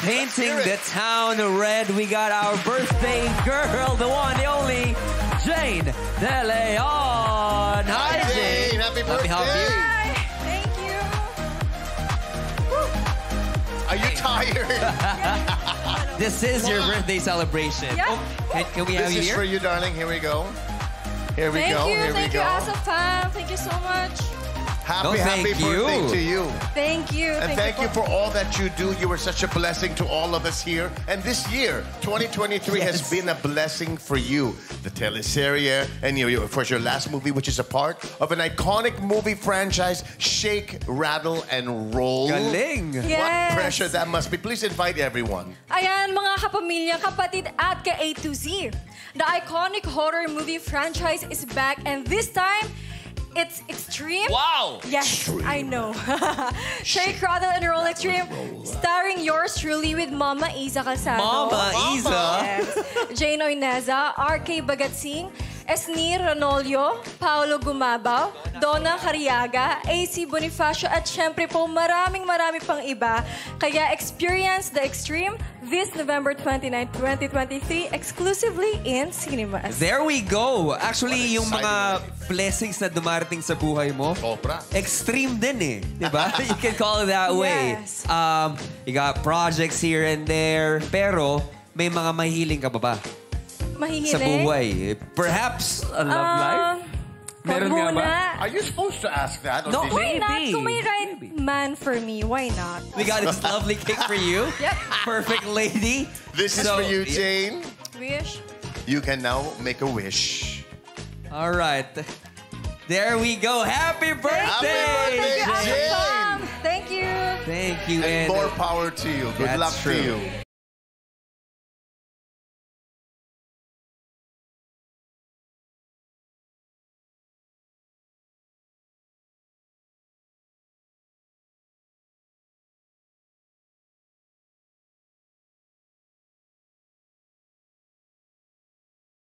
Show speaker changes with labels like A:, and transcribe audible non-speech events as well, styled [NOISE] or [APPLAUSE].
A: Painting the town red, we got our birthday girl, the one, the only, Jane De Leon. Hi,
B: Hi,
A: Jane.
B: Jane. Happy
A: Let me help
B: birthday.
A: you.
C: Hi. Thank you.
B: Are you tired? [LAUGHS]
A: This is your birthday celebration.
C: Yeah.
A: Oh, can, can we have
B: this
A: you
B: is
A: here?
B: for you, darling. Here we go. Here we
C: Thank
B: go.
C: you.
B: Here
C: Thank
B: we
C: you,
B: go.
C: ASAP fam. Thank you so much.
B: Happy,
A: No,
B: happy
A: thank you.
B: birthday to you.
C: Thank you.
B: And thank you for all that you do. You were such a blessing to all of us here. And this year, 2023, has been a blessing for you. The teleserie and your, your, of course, your last movie, which is a part of an iconic movie franchise, Shake, Rattle, and Roll.
A: Galing.
B: What pressure that must be. Please invite everyone.
C: Ayan, mga kapamilya, kapatid at ka A to Z. The iconic horror movie franchise is back and this time, it's extreme.
A: Wow.
C: Yes, I know. [LAUGHS] Shake, Rattle, and Roll Extreme, starring yours truly with Mama Isa Calzado.
A: Mama Isa.
C: Yes. [LAUGHS] Jane Oineza, R.K. Bagatsing, Esnir Ranolio, Paolo Gumabaw, Donna Cariaga, AC Bonifacio, at syempre po maraming marami pang iba. Kaya experience the extreme this November 29, 2023 exclusively in cinemas.
A: There we go. Actually, yung mga blessings na dumarating sa buhay mo,
B: Sobra.
A: extreme din eh. Di ba? [LAUGHS] you can call it that way.
C: Yes.
A: Um, you got projects here and there, pero may mga mahiling ka ba ba
C: Mahihiling?
A: sa buhay? Perhaps a love life?
C: Um,
A: Meron nga ba?
C: muna.
B: Are you supposed to ask that? or
A: No,
B: did
C: Why
B: you-
C: not?
A: Maybe.
C: Kung may right
A: Maybe.
C: man for me, why not?
A: We got this lovely cake for you. [LAUGHS]
C: Yep.
A: Perfect lady.
B: This is
A: So,
B: for you. Jane.
C: Wish.
B: You can now make a wish.
A: All right. There we go. Happy birthday!
B: birthday,
C: Thank
B: Jane.
C: Thank you.
A: Thank you.
B: And
A: And
B: more power to you. Good
A: That's
B: luck
A: true.
B: to you.